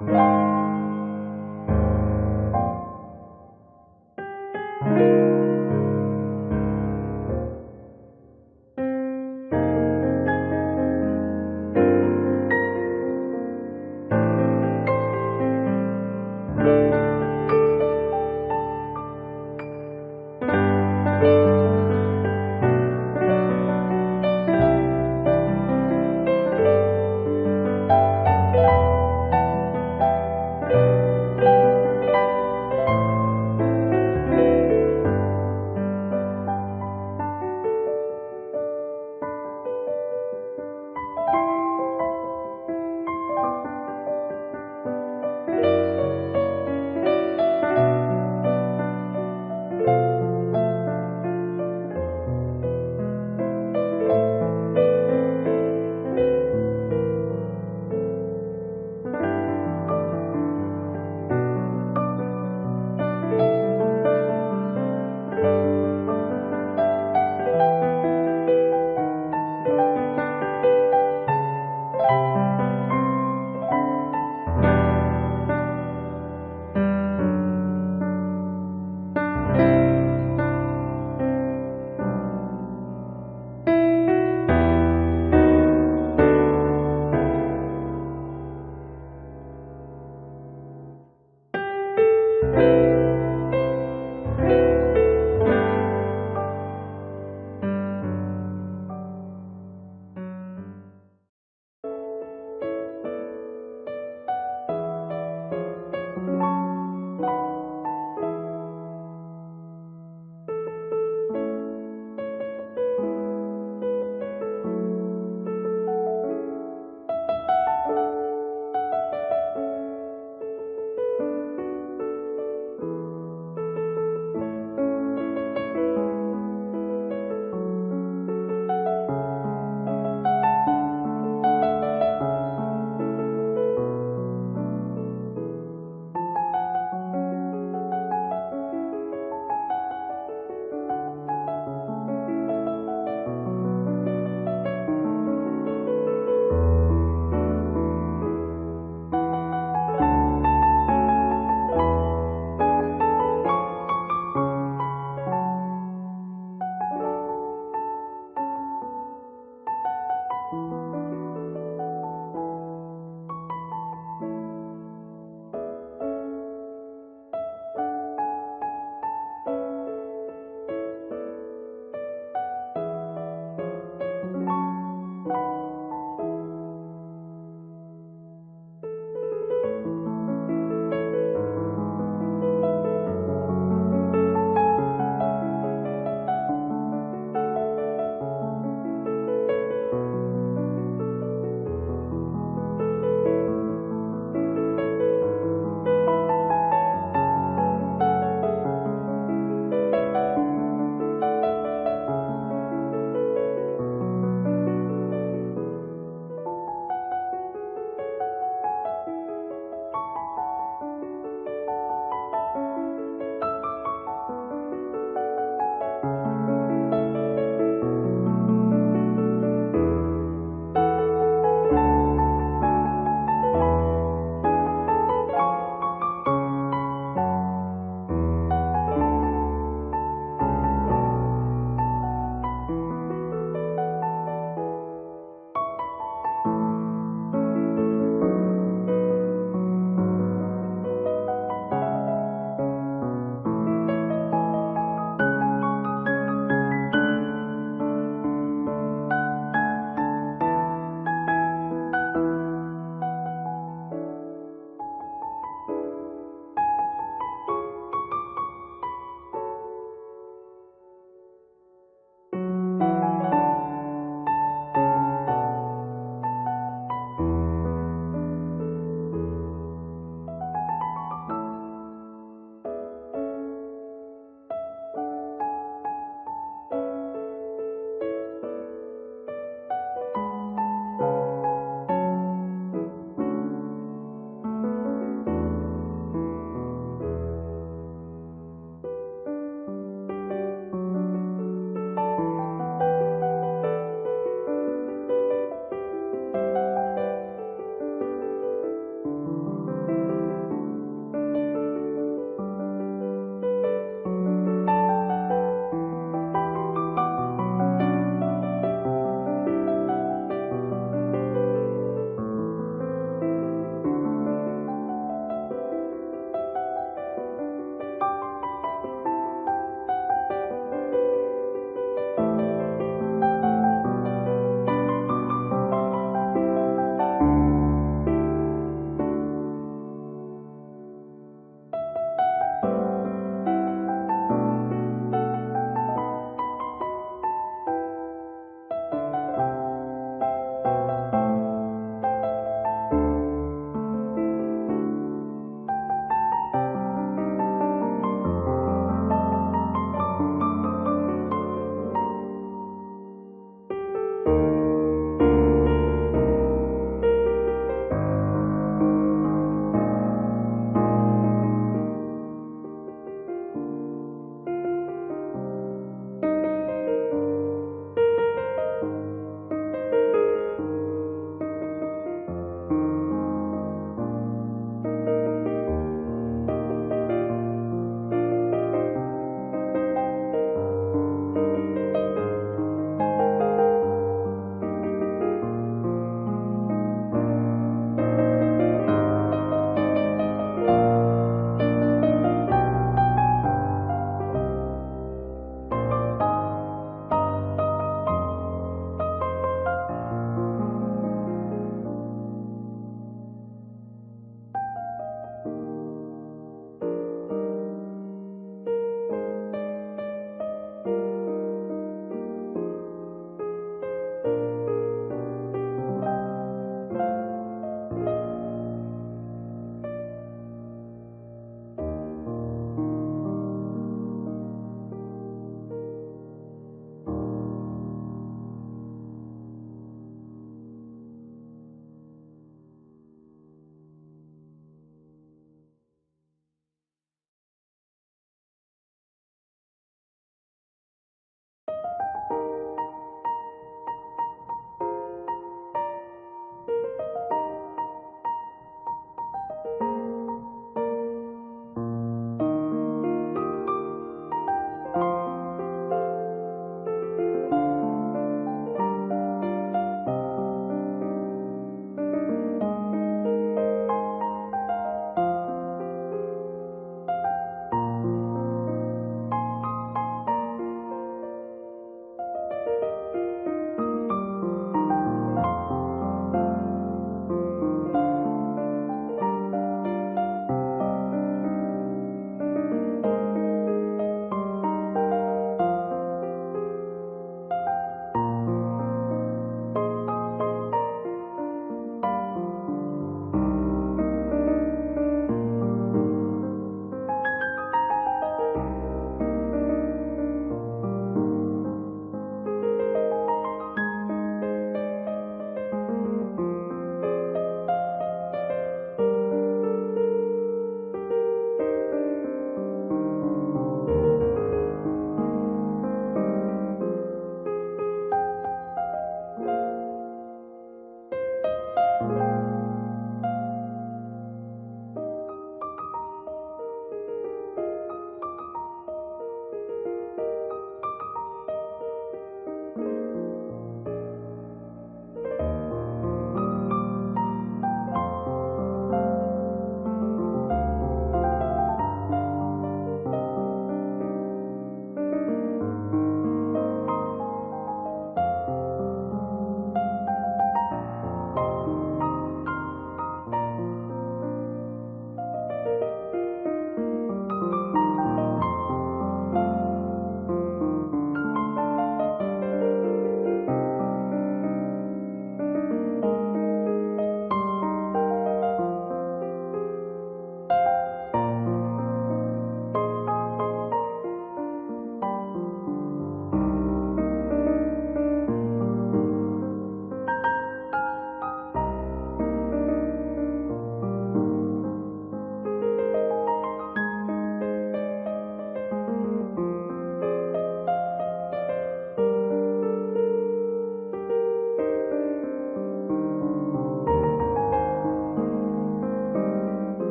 Bye.